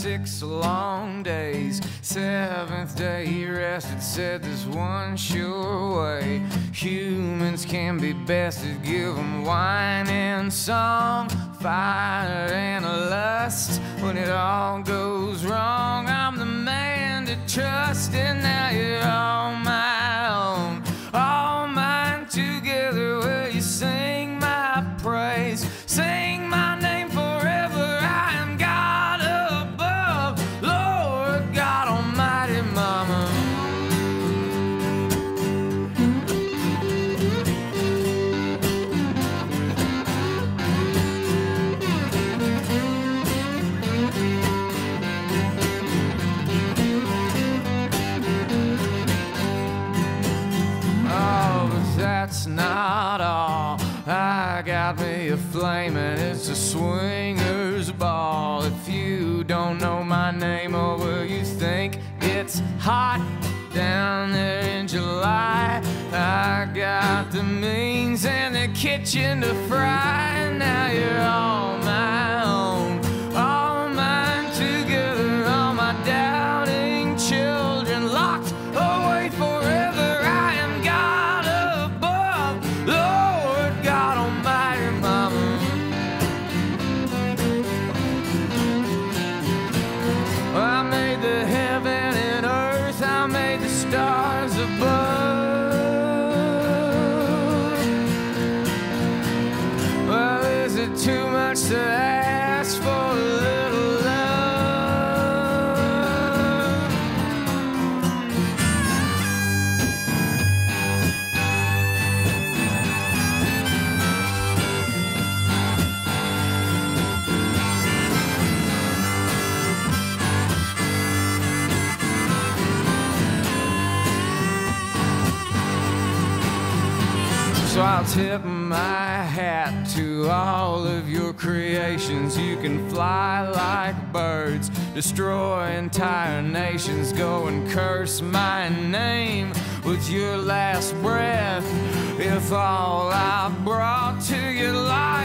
six long days. Seventh day he rested, said there's one sure way. Humans can be bested, give them wine and song, fire and lust. When it all goes wrong, I'm the man to trust, and now that's not all. I got me a flame and it's a swinger's ball. If you don't know my name or will you think it's hot down there in July? I got the means and the kitchen to fry. Now you're stars above. Well, is it too much to ask I'll tip my hat to all of your creations. You can fly like birds, destroy entire nations. Go and curse my name with your last breath. If all I brought to your life